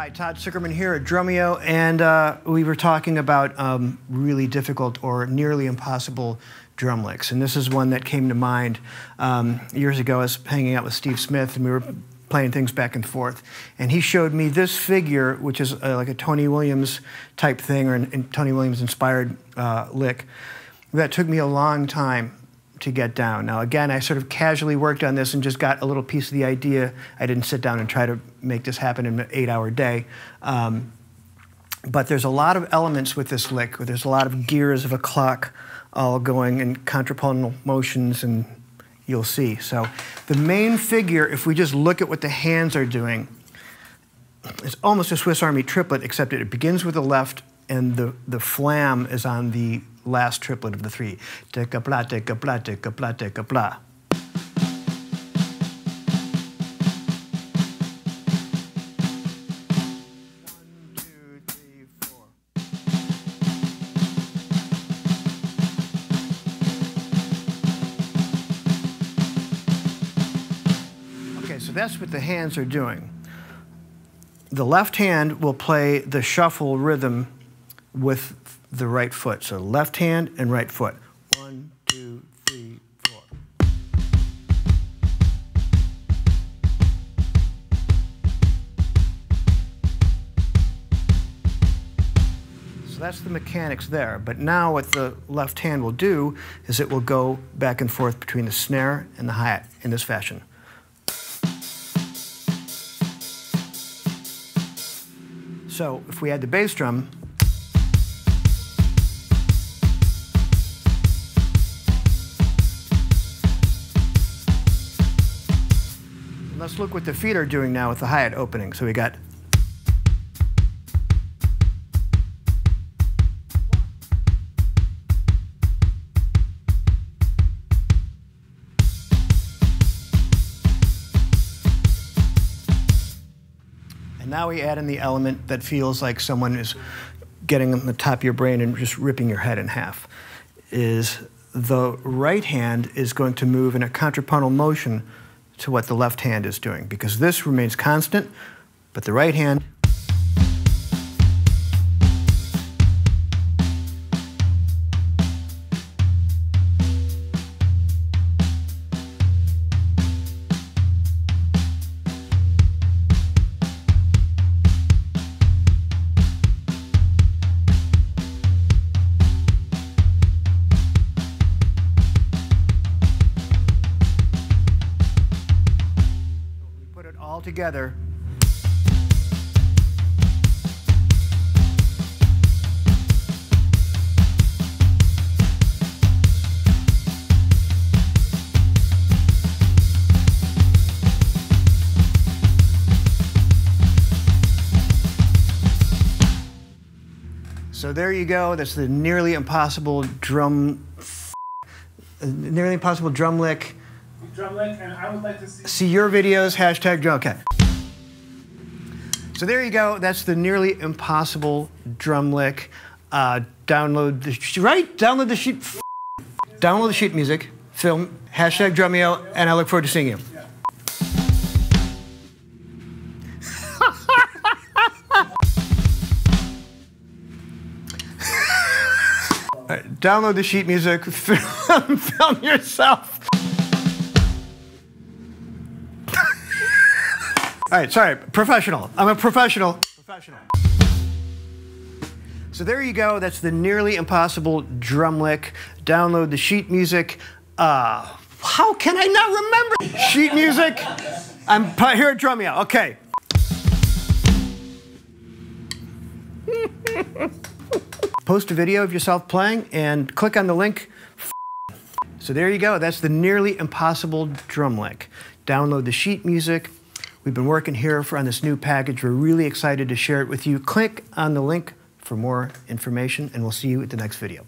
Hi, Todd Sucherman here at Drumeo, and uh, we were talking about um, really difficult or nearly impossible drum licks. And this is one that came to mind um, years ago. I was hanging out with Steve Smith, and we were playing things back and forth. And he showed me this figure, which is uh, like a Tony Williams type thing, or a Tony Williams inspired uh, lick, that took me a long time to get down. Now, again, I sort of casually worked on this and just got a little piece of the idea. I didn't sit down and try to make this happen in an eight hour day. Um, but there's a lot of elements with this lick. There's a lot of gears of a clock all going in contrapuntal motions, and you'll see. So the main figure, if we just look at what the hands are doing, it's almost a Swiss Army triplet, except it begins with the left, and the, the flam is on the last triplet of the three. Tika blah, tika blah, tika blah, blah. Okay, so that's what the hands are doing. The left hand will play the shuffle rhythm with the right foot. So left hand and right foot. One, two, three, four. So that's the mechanics there. But now what the left hand will do is it will go back and forth between the snare and the hi-hat in this fashion. So if we add the bass drum, look what the feet are doing now with the hi-hat opening. So we got And now we add in the element that feels like someone is getting on the top of your brain and just ripping your head in half. Is the right hand is going to move in a contrapuntal motion to what the left hand is doing because this remains constant, but the right hand all together. So there you go. That's the nearly impossible drum, uh, nearly impossible drum lick Drumlick, and I would like to see. See your videos, hashtag drum. Okay. So there you go. That's the nearly impossible drum lick. Uh, download the right. Download the sheet. Download the sheet music. Film hashtag Drumeo, and I look forward to seeing you. Right, download the sheet music, film, film yourself. All right, sorry, professional. I'm a professional. Professional. So there you go. That's the nearly impossible drum lick. Download the sheet music. Uh, how can I not remember sheet music? I'm here at Drumeo. Okay. Post a video of yourself playing and click on the link. So there you go. That's the nearly impossible drum lick. Download the sheet music. We've been working here for, on this new package. We're really excited to share it with you. Click on the link for more information, and we'll see you at the next video.